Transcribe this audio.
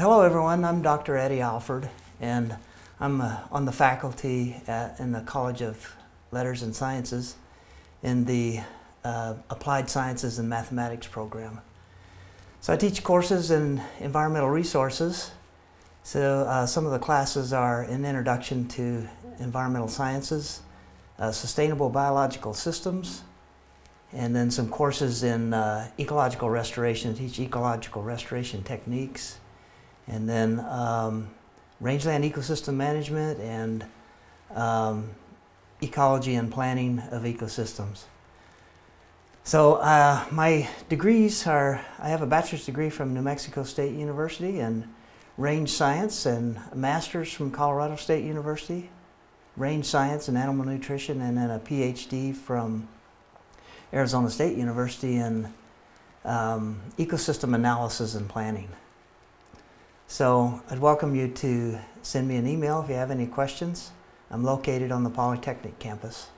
Hello everyone, I'm Dr. Eddie Alford and I'm uh, on the faculty at, in the College of Letters and Sciences in the uh, Applied Sciences and Mathematics program. So I teach courses in environmental resources. So uh, some of the classes are an introduction to environmental sciences, uh, sustainable biological systems, and then some courses in uh, ecological restoration, teach ecological restoration techniques, and then um, rangeland ecosystem management and um, ecology and planning of ecosystems. So uh, my degrees are, I have a bachelor's degree from New Mexico State University in range science and a master's from Colorado State University, range science and animal nutrition, and then a PhD from Arizona State University in um, ecosystem analysis and planning. So I'd welcome you to send me an email if you have any questions. I'm located on the Polytechnic campus.